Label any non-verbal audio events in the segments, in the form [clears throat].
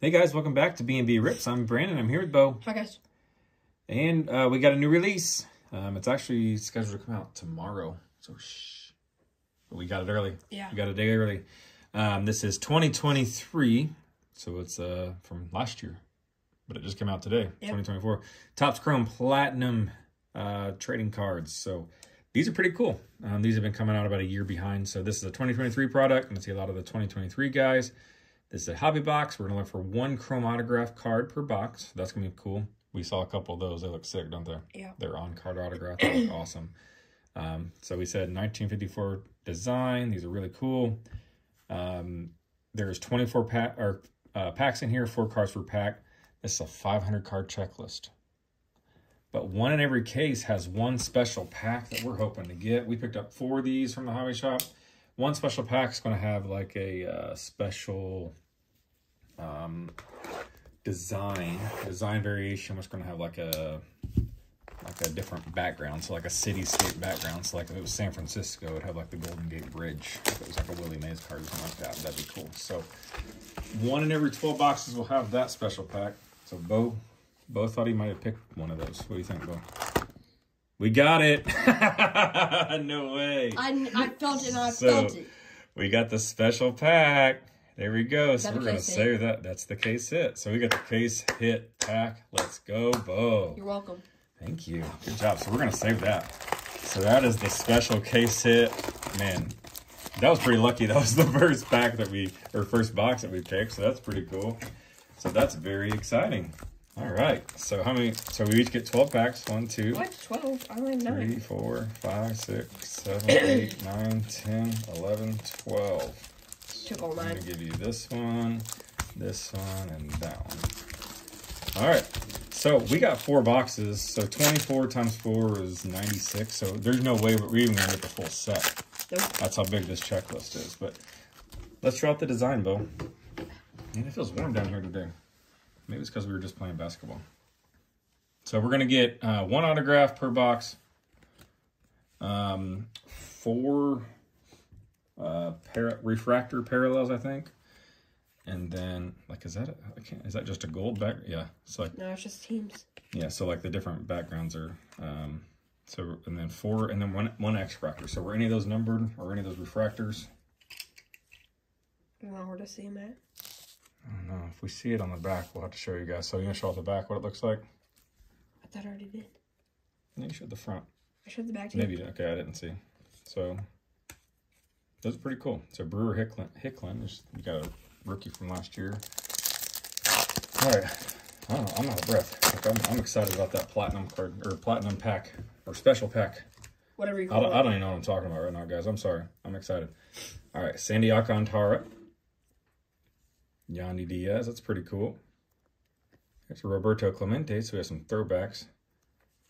Hey guys, welcome back to B&B Rips. I'm Brandon. I'm here with Bo. Hi guys. And uh, we got a new release. Um, it's actually scheduled to come out tomorrow. So shh. But we got it early. Yeah. We got it a day early. Um, this is 2023. So it's uh, from last year. But it just came out today, Yep. 2024. Topps Chrome Platinum uh, trading cards. So these are pretty cool. Um, these have been coming out about a year behind. So this is a 2023 product. I'm going to see a lot of the 2023 guys. This is a hobby box. We're going to look for one Chrome autograph card per box. That's going to be cool. We saw a couple of those. They look sick, don't they? Yeah. They're on card autograph. They look awesome. Um, so we said 1954 design. These are really cool. Um, there's 24 pack or uh, packs in here, four cards per pack. This is a 500 card checklist. But one in every case has one special pack that we're hoping to get. We picked up four of these from the hobby shop. One special pack is going to have like a uh, special um, design, design variation, was going to have like a like a different background, so like a cityscape background. So like if it was San Francisco, it'd have like the Golden Gate Bridge. If it was like a Willie Mays card or something like that, that'd be cool. So one in every 12 boxes will have that special pack. So Bo, Bo thought he might have picked one of those. What do you think, Bo? We got it. [laughs] no way. I, I felt it and I So- felt it. We got the special pack. There we go. So we're gonna case save that. That's the case hit. So we got the case hit pack. Let's go, Bo. You're welcome. Thank you. Good job. So we're gonna save that. So that is the special case hit. Man, that was pretty lucky. [laughs] That was the first pack that we or first box that we picked. So that's pretty cool. So that's very exciting. All right. So how many? So we each get twelve packs. One, two, What? 12? I only have three, 9. four, five, six, seven, eight, nine, ten, eleven, twelve. Took all I'm gonna give you this one, this one, and that one. All right. So we got four boxes. So 24 times four is 96. So there's no way we're even gonna get the full set. Nope. That's how big this checklist is. But let's draw out the design, Bo. Man, it feels warm down here today. Maybe it's because we were just playing basketball. So we're gonna get uh, one autograph per box. Um, four uh, para- refractor parallels, I think. And then, like, is that a, I can't, is that just a gold back? Yeah. So like, No, it's just teams. yeah. So like the different backgrounds are, um, so and then four and then one one X refractor. So were any of those numbered or any of those refractors? I don't know where to see them at. I don't know. If we see it on the back, we'll have to show you guys. So you gonna show off the back what it looks like? I thought I already did. Then you showed the front. I showed the back you. Maybe okay, I didn't see. So those are pretty cool. So Brewer Hicklin, Hicklin is you got a rookie from last year. All right, I don't know, I'm out of breath. Like, I'm, I'm excited about that platinum card or platinum pack or special pack. Whatever you I call don't, it. I don't even know what I'm talking about right now, guys. I'm sorry. I'm excited. All right, Sandy Alcantara, Yandy Diaz. That's pretty cool. A Roberto Clemente. So we have some throwbacks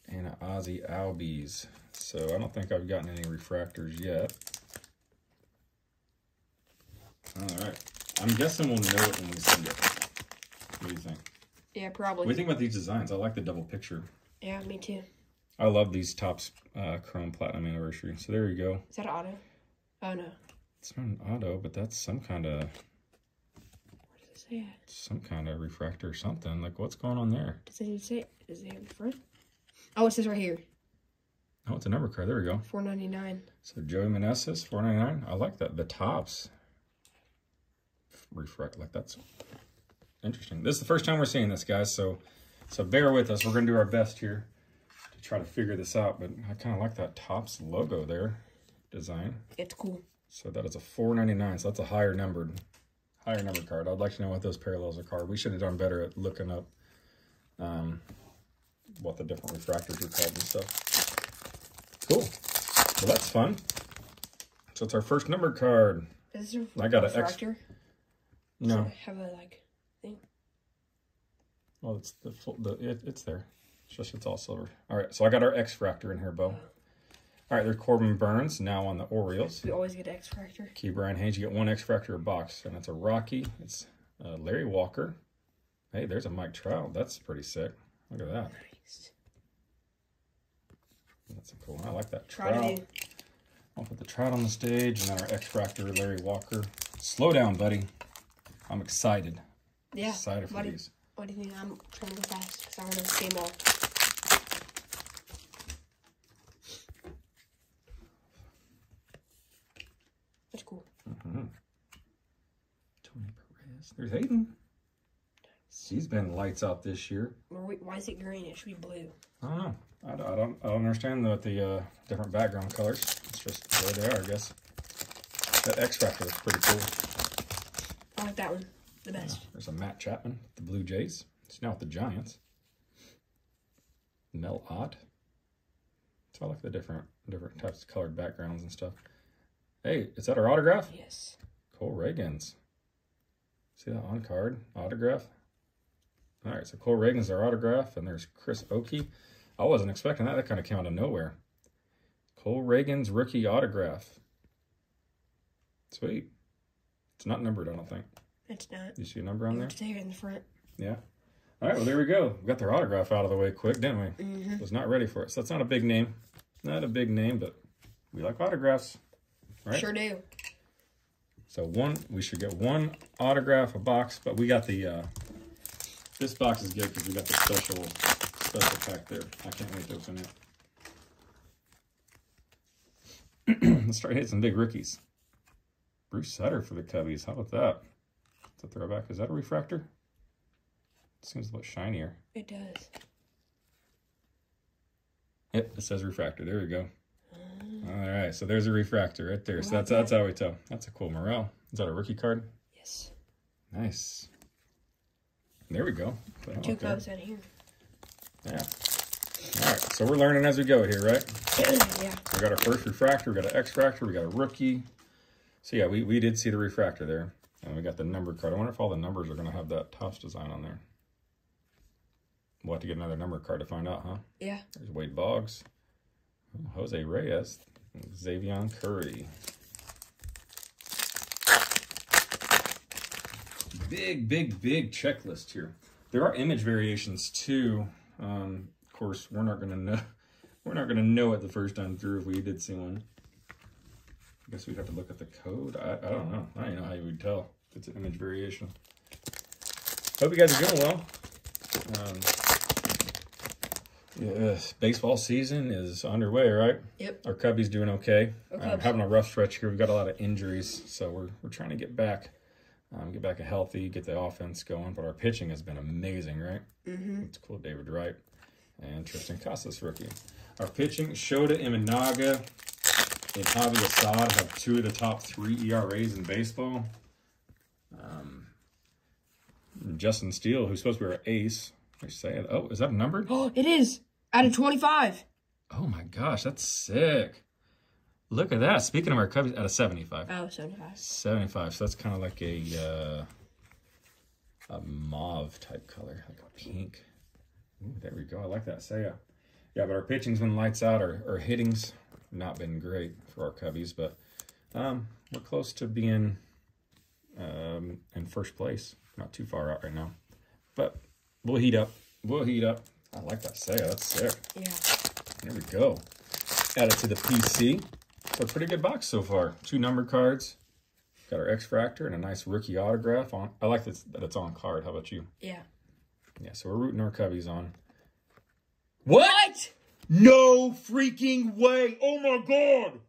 and an Ozzie Albies. So I don't think I've gotten any refractors yet. All right. I'm guessing we'll know it when we send it. What do you think? Yeah, probably. What do you think about these designs? I like the double picture. Yeah, me too. I love these Topps uh, Chrome Platinum Anniversary. So there you go. Is that an auto? Oh no. It's not an auto, but that's some kind of Where does it say some kind of refractor or something. Like what's going on there? Does it say it? Is it in the front? Oh, it says right here. Oh, it's a number card. There we go. Four ninety nine. So Joey Meneses, four ninety nine. I like that. The Topps refract like that's interesting. This is the first time we're seeing this, guys. So so bear with us. We're gonna do our best here to try to figure this out. But I kind of like that Topps logo there design. It's cool. So that is a 499. So that's a higher numbered, higher numbered card. I'd like to know what those parallels are called. We should have done better at looking up um, what the different refractors are called and stuff. Cool. So that's fun. So it's our first numbered card. Is this a I got an X- No, have a like thing? well it's the full, the it, it's there. It's just it's all silver. All right, so I got our X fractor in here, Bo. All right, there's Corbin Burnes now on the Orioles. We always get X Fractor. Key Brian Hayes, you get one X Fractor a box, and it's a Rocky. It's uh, Larry Walker. Hey, there's a Mike Trout. That's pretty sick. Look at that. Nice. That's a cool. One. I like that Try Trout. I'll put the Trout on the stage, and then our X Fractor Larry Walker. Slow down, buddy. I'm excited. Yeah. Excited for Why do, these. why do you think I'm trying to go fast? Because I want to see them all. That's cool. Tony Perez. There's Hayden. She's been lights out this year. Why is it green? It should be blue. I don't know. I don't, I don't, I don't understand the, the uh, different background colors. It's just the way they are, I guess. That X Fractor is pretty cool. I like that one the uh, best. There's a Matt Chapman, the Blue Jays. He's now with the Giants. Mel Ott. So I like the different different types of colored backgrounds and stuff. Hey, is that our autograph? Yes. Cole Ragans. See that on card autograph? All right, so Cole Ragans our autograph, and there's Chris Oakey. I wasn't expecting that. That kind of came out of nowhere. Cole Ragans rookie autograph. Sweet. It's not numbered, I don't think. It's not. You see a number on there? It's there in the front. Yeah. All right, well, there we go. We got their autograph out of the way quick, didn't we? Mm-hmm. Was not ready for it. So that's not a big name. Not a big name, but we like autographs. Right. Sure do. So one, we should get one autograph a box, but we got the, uh, this box is good because we got the special, special pack there. I can't wait to open it. [clears throat] Let's try to hit some big rookies. Bruce Sutter for the Cubbies. How about that? It's a throwback. Is that a refractor? Seems a little shinier. It does. Yep, it says refractor. There we go. All right, so there's a refractor right there. So that's that's how we tell. That's a cool Morel. Is that a rookie card? Yes. Nice. There we go. Two cubs out of here. Yeah. All right, so we're learning as we go here, right? [clears throat] yeah. We got our first refractor, we got an X-fractor, we got a rookie. So yeah, we, we did see the refractor there. And we got the number card. I wonder if all the numbers are going to have that Topps design on there. We'll have to get another number card to find out, huh? Yeah. There's Wade Boggs, Jose Reyes, Xzavion Curry. Big, big, big checklist here. There are image variations too. Um, of course, we're not gonna know. [laughs] We're not gonna know it the first time through if we did see one. I guess we'd have to look at the code. I, I don't know. I don't know how you would tell it's an image variation. Hope you guys are doing well. Um, yeah, baseball season is underway, right? Yep. Our Cubbies doing okay. Go Um, having a rough stretch here. We've got a lot of injuries, so we're we're trying to get back, um, get back a healthy, get the offense going. But our pitching has been amazing, right? Mm-hmm. It's cool. David Wright and Triston Casas rookie. Our pitching: Shota Imanaga and Javi Assad have two of the top three ERAs in baseball. Um, Justin Steele, who's supposed to be our ace, they're saying, oh, is that numbered? Oh, [gasps] it is. Out of 25. Oh my gosh, that's sick. Look at that. Speaking of our Cubbies, out of 75. Oh, 75. 75. So that's kind of like a uh, a mauve type color, like a pink. Ooh, there we go. I like that. So yeah. Yeah, but our pitching's been lights out. Our, our hitting's not been great for our Cubbies, but um, we're close to being um, in first place. Not too far out right now. But we'll heat up. We'll heat up. I like that Seiya. That's sick. Yeah. There we go. Add it to the PC. So a pretty good box so far. Two number cards. Got our X-Fractor and a nice rookie autograph on. I like this, that it's on card. How about you? Yeah. Yeah, so we're rooting our Cubbies on. What? No freaking way! Oh my god!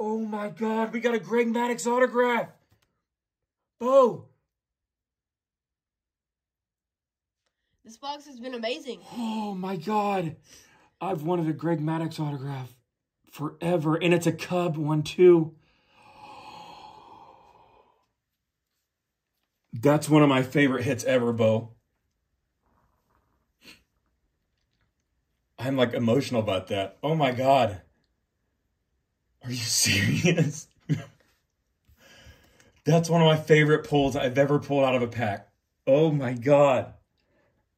Oh my god, we got a Greg Maddux autograph! Oh! This box has been amazing. Oh my god. I've wanted a Greg Maddux autograph forever, and it's a Cub one too. That's one of my favorite hits ever, Bo. I'm like emotional about that. Oh my god. Are you [laughs] serious? That's one of my favorite pulls I've ever pulled out of a pack. Oh my god.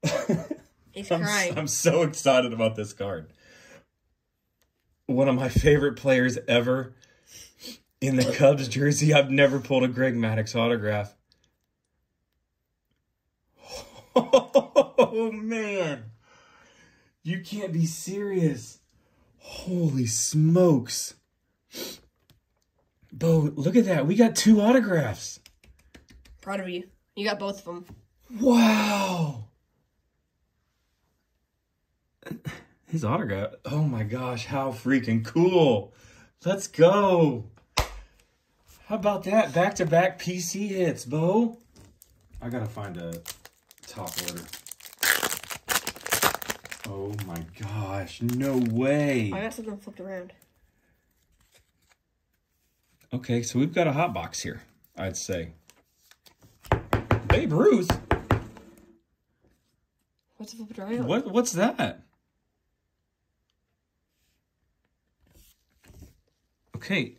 [laughs] He's I'm, crying. I'm so excited about this card. One of my favorite players ever in the Cubs jersey. I've never pulled a Greg Maddux autograph. [laughs] Oh man. You can't be serious. Holy smokes. Bo, look at that. We got two autographs. Proud of you. You got both of them. Wow. [clears throat] His autograph. Oh my gosh, how freaking cool. Let's go. How about that? Back to back PC hits, Bo. I gotta find a top order. Oh my gosh, no way. I got something flipped around. Okay, so we've got a hot box here, I'd say. Babe Ruth? What's flipped around? What what's that? Okay,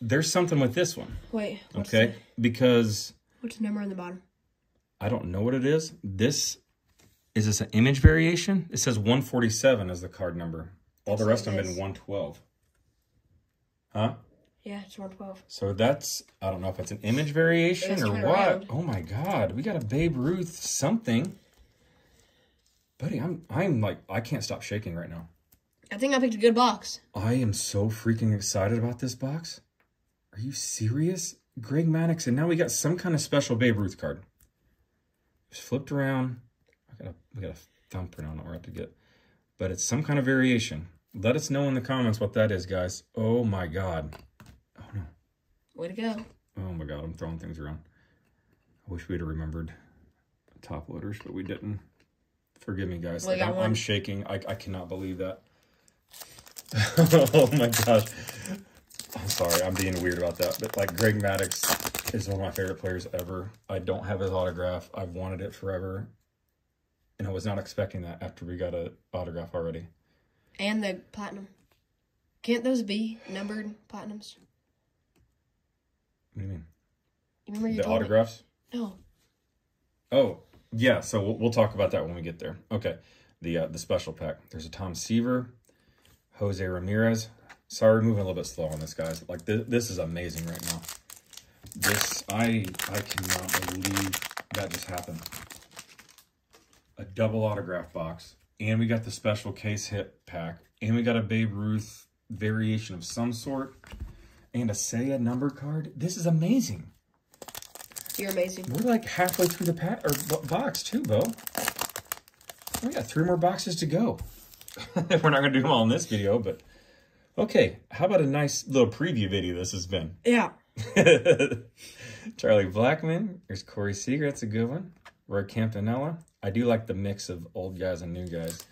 there's something with this one. Wait. What's Okay, The, because what's the number on the bottom? I don't know what it is. This is this an image variation? It says 147 as the card number. All the That's rest of them it been 112. Huh? Yeah, it's 112. So that's I don't know if it's an image variation or what. around. Oh my god, we got a Babe Ruth something. Buddy, I'm I'm like I can't stop shaking right now. I think I picked a good box. I am so freaking excited about this box. Are you serious? Greg Maddux, and now we got some kind of special Babe Ruth card. Just flipped around. Got a we got a thumbprint on it we're about to get. But it's some kind of variation. Let us know in the comments what that is, guys. Oh my god. Oh no. Way to go. Oh my god, I'm throwing things around. I wish we'd have remembered top loaders, but we didn't. Forgive me, guys. Like, I'm, I'm shaking. I, I cannot believe that. [laughs] oh my gosh. I'm sorry, I'm being weird about that. But like Greg Maddux is one of my favorite players ever. I don't have his autograph. I've wanted it forever. And I was not expecting that after we got a autograph already. And the platinum. Can't those be numbered platinums? What do you mean? You remember you The told me- autographs? No. Oh, yeah. So we'll, we'll talk about that when we get there. Okay. The uh, the special pack. There's a Tom Seaver, Jose Ramirez. Sorry, we're moving a little bit slow on this, guys. Like this, this is amazing right now. This I I cannot believe that just happened. A double autograph box, and we got the special case hit pack, and we got a Babe Ruth variation of some sort, and a Seiya number card. This is amazing. You're amazing. We're like halfway through the pack or box too, Bo. We got three more boxes to go. [laughs] We're not gonna do them all in this video, but okay. How about a nice little preview video this has been? Yeah. [laughs] Charlie Blackmon. There's Corey Seager. That's a good one. Roy Campanella. I do like the mix of old guys and new guys.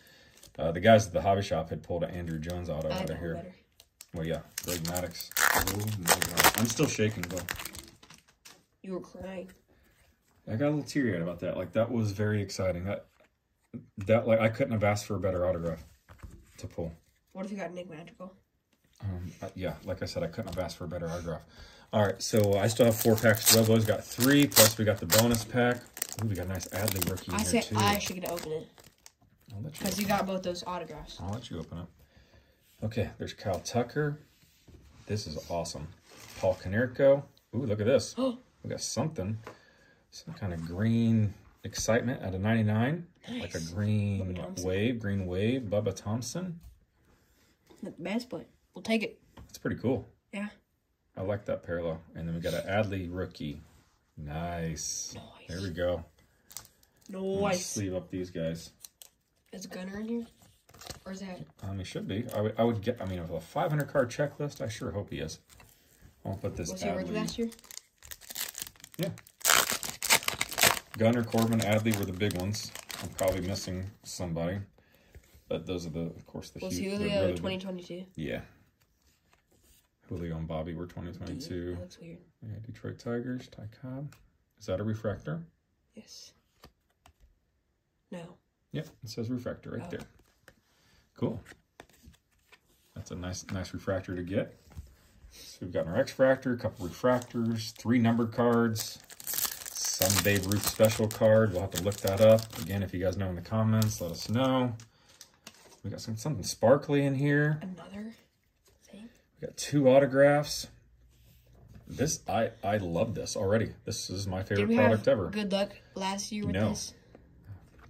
Uh, the guys at the hobby shop had pulled an Andruw Jones auto I out of here. better. Well, yeah, Greg Maddux. Oh my god, I'm still shaking, though. You were crying. I got a little teary eyed about that. Like that was very exciting. That that like I couldn't have asked for a better autograph to pull. What if you got Nick Magical? Um, uh, yeah, like I said, I couldn't have asked for a better autograph. All right, so I still have four packs to. Bo's got three, plus we got the bonus pack. Ooh, we got a nice Adley rookie I here say too. I should get to open it I'll you. because you got both those autographs. I'll let you open it. Okay, there's Kyle Tucker. This is awesome. Paul Konerko. Ooh, look at this. Oh, [gasps] We got something. Some kind of green excitement at a 99. Like a green wave, green wave, Bubba Thompson. the best, but we'll take it. That's pretty cool. Yeah. I like that parallel. And then we got an Adley rookie. Nice. Nice. There we go. Nice. Sleeve up these guys. Is Gunnar in here? Or is that? Um, he should be. I would, I would get. I mean, with a 500 card checklist, I sure hope he is. I'll put this Was he rookie last year? Yeah. Gunnar, Corbin, Adley were the big ones. I'm probably missing somebody, but those are the, of course, the Was huge. the Julio really big- 2022? Yeah. Julio and Bobby were 2022. That looks weird. Yeah, Detroit Tigers, Ty Cobb. Is that a refractor? Yes. No. Yep, it says refractor right Oh. there. Cool. That's a nice, nice refractor to get. So we've got our X Fractor, a couple refractors, three numbered cards, some Babe Ruth special card. We'll have to look that up. Again, if you guys know in the comments, let us know. We got some something sparkly in here. Another got two autographs. This I I love this already. This is my Did favorite we product have ever. good luck last year with No. this?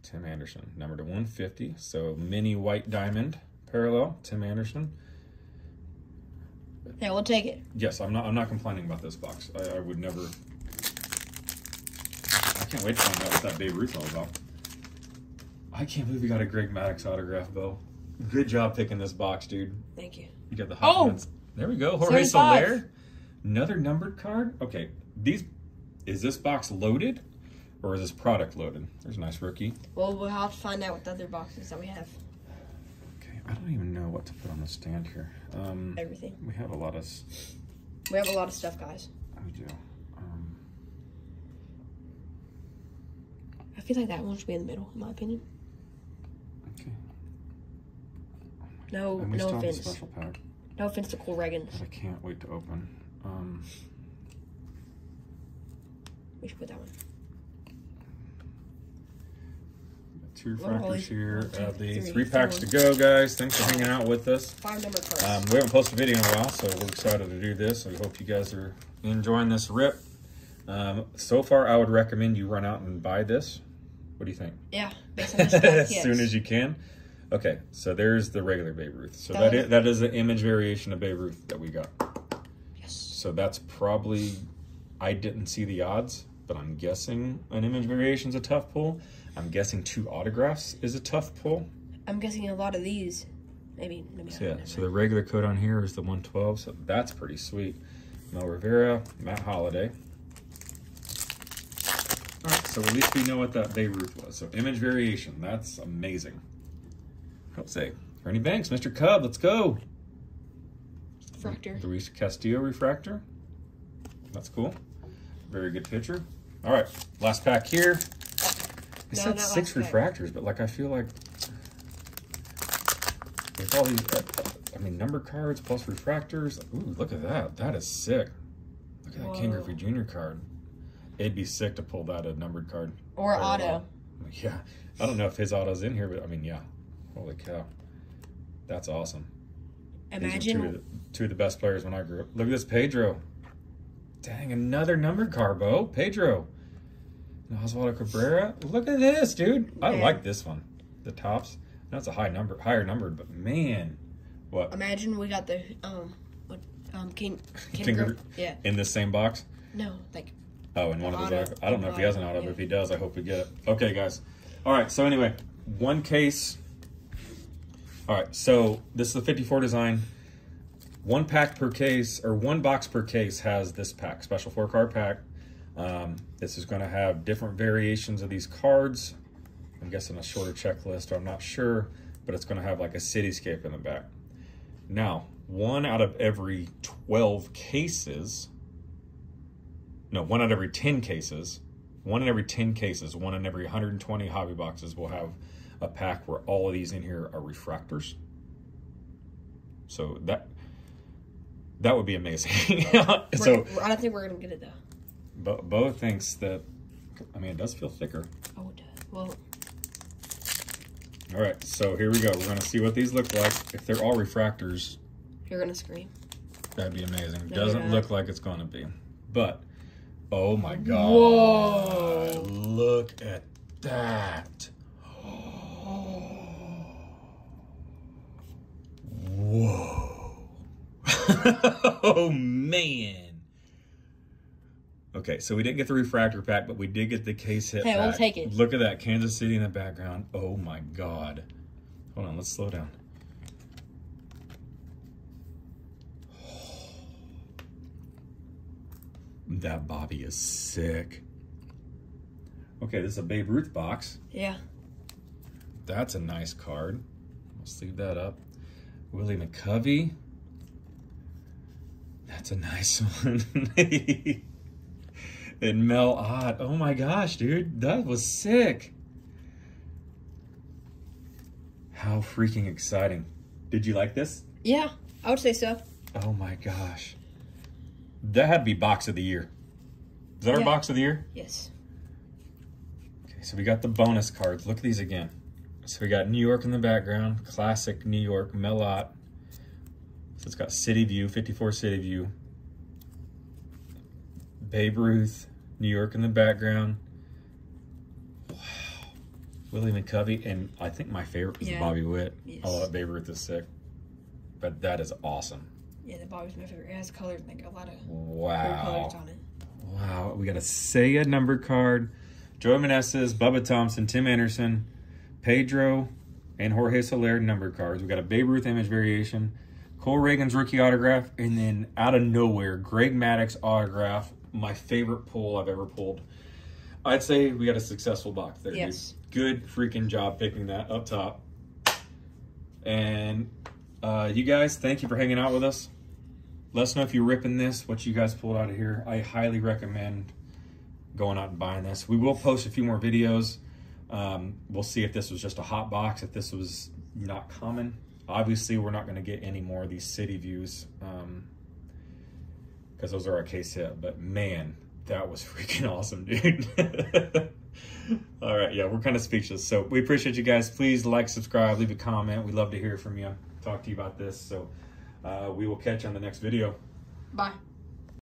Tim Anderson, number to 150. So mini white diamond parallel, Tim Anderson. Yeah, we'll take it. Yes, I'm not. I'm not complaining about this box. I, I would never. I can't wait to find out what that Babe Ruth all about. I can't believe we got a Greg Maddux autograph, Bo. Good job picking this box, dude. Thank you. You got the hot Oh! ones. There we go. Jorge 75. Soler. Another numbered card. Okay, these. Is this box loaded, or is this product loaded? There's a nice rookie. Well, we'll have to find out what the other boxes that we have. Okay, I don't even know what to put on the stand here. Um, Everything. we have a lot of. We have a lot of stuff, guys. We do. Um, I feel like that one should be in the middle, in my opinion. okay. No, no still have a offense. Special pack. No offense to Cole Ragans. I can't wait to open. Um, We should put that one. two What refractors here. One, two, Uh, the three, three packs four. to go, guys. Thanks for hanging out with us. Five number cards. Um, we haven't posted a video in a while, so we're excited to do this. We hope you guys are enjoying this rip. Um, so far, I would recommend you run out and buy this. What do you think? yeah, based on [laughs] as soon as you can. Okay, so there's the regular Babe Ruth. So That that is, that is the image variation of Babe Ruth that we got. Yes. So that's probably I didn't see the odds, but I'm guessing an image variation is a tough pull. I'm guessing two autographs is a tough pull. I'm guessing a lot of these. Maybe, maybe So yeah, so the regular code on here is the 112, so that's pretty sweet. Mel Rivera, Matt Holliday. All right, so at least we know what that Babe Ruth was. So image variation, that's amazing. Let's say Ernie Banks, Mr. Cub, let's go. Refractor. Luis Castillo refractor. That's cool. Very good pitcher. All right, last pack here. It No, said six last pack. refractors, but like I feel like with all these, uh, I mean, number cards plus refractors. Ooh, look at that. That is sick. Look at that King Whoa. Griffey Jr. card. It'd be sick to pull that a numbered card. Or auto. well. Yeah, I don't know if his auto's in here, but I mean, yeah. Holy cow, that's awesome. Are two of, Imagine. the, two of the best players when I grew up. Look at this Pedro. Dang, another number carbo. Pedro. And Oswaldo Cabrera. Look at this, dude. I like this one. The Topps. That's a high number, higher numbered, but man, what Imagine we got the um, what um, King, [laughs] King King Yeah. in this same box? No, like Oh, in one of those. I don't know if he has an auto, Yeah. but if he does, I hope we get it. Okay, guys. All right. So anyway, one case. All right. So this is the 54 design. One pack per case, or one box per case, has this pack, special four card pack. Um, this is going to have different variations of these cards. I'm guessing a shorter checklist, or I'm not sure, but it's going to have like a cityscape in the back. Now, one out of every 12 cases no, one out of every 10 cases, one in every 10 cases, one in every 120 hobby boxes will have a pack where all of these in here are refractors. So that that would be amazing. [laughs] so I don't think we're gonna get it though. Bo, Bo thinks that I mean it does feel thicker. Oh, it does. Well, All right, so here we go. We're going to see what these look like. If they're all refractors, you're gonna scream. that'd be amazing. No, Doesn't look like it's going to be. But oh my god. Whoa. Look at that. Whoa. [laughs] oh man. Okay, so we didn't get the refractor pack, but we did get the case hit Hey, we'll pack. take it. Look at that Kansas City in the background. Oh my god. Hold on, let's slow down. [sighs] That Bobby is sick. Okay, this is a Babe Ruth box. Yeah. That's a nice card. Let's leave that up. Willie McCovey. That's a nice [laughs] one. and Mel Ott. Oh my gosh, dude. That was sick. How freaking exciting. Did you like this? Yeah, I would say so. Oh my gosh. That had to be box of the year. Is that our box of the year? Yes. Okay, so we got the bonus cards. Look at these again. So we got New York in the background, classic New York, Mel Ott. So it's got City View, 54 City View. Babe Ruth, New York in the background. Wow. Willie McCovey, and I think my favorite was Yeah. Bobby Witt. Yes. Oh, Babe Ruth is sick. But that is awesome. Yeah, the Bobby's my favorite. It has colors, like a lot of Wow. colors on it. Wow. We got a Seiya numbered card. Joey Meneses, Bubba Thompson, Tim Anderson, Pedro, and Jorge Soler number cards. We got a Babe Ruth image variation, Cole Ragans rookie autograph, and then out of nowhere, Greg Maddux autograph. My favorite pull I've ever pulled. I'd say we got a successful box there. dude. Yes. Good freaking job picking that up top. And uh, you guys, thank you for hanging out with us. Let us know if you're ripping this, what you guys pulled out of here. I highly recommend going out and buying this. We will post a few more videos. Um, we'll see if this was just a hot box, if this was not common. Obviously, we're not going to get any more of these city views Um, because those are our case hit. But man, that was [laughs] freaking awesome, dude. [laughs] All right, yeah, we're kind of speechless. So we appreciate you guys. Please like, subscribe, leave a comment. We'd love to hear from you, talk to you about this. So uh, we will catch you on the next video. Bye.